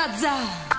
Zaza.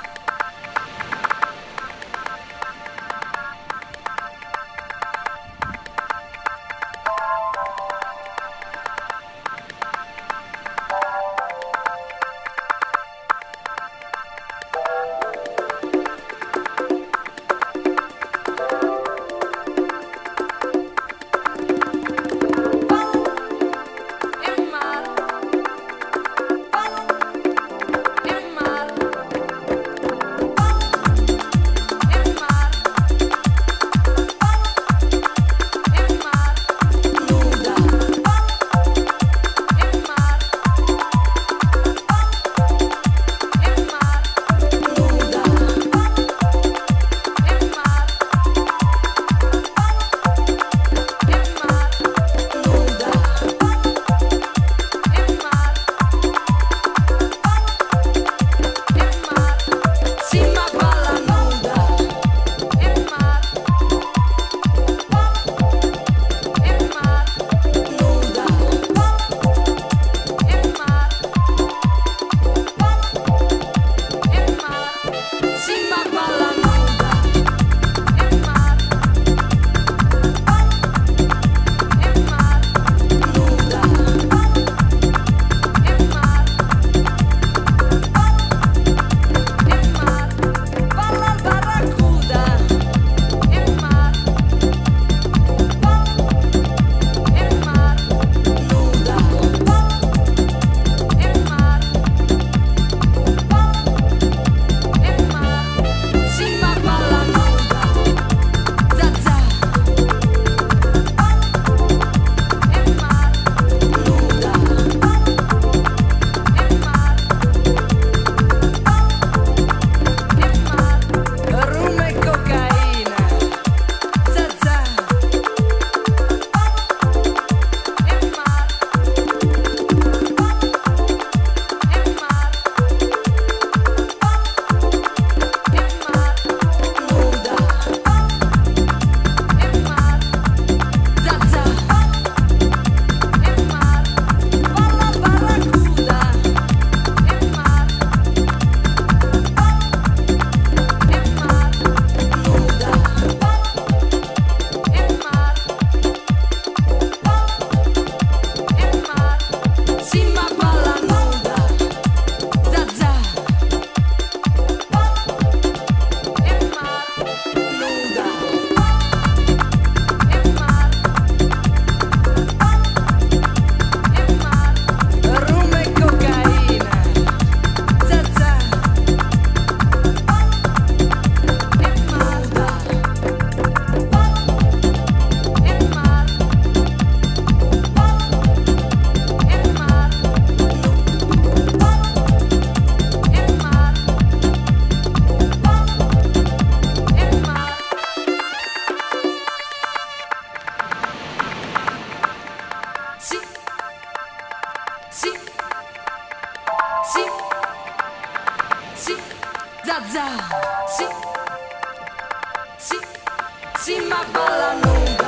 Zaza, si, si, si ma balla non